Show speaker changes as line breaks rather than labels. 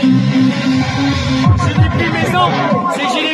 C'est des plus maison, c'est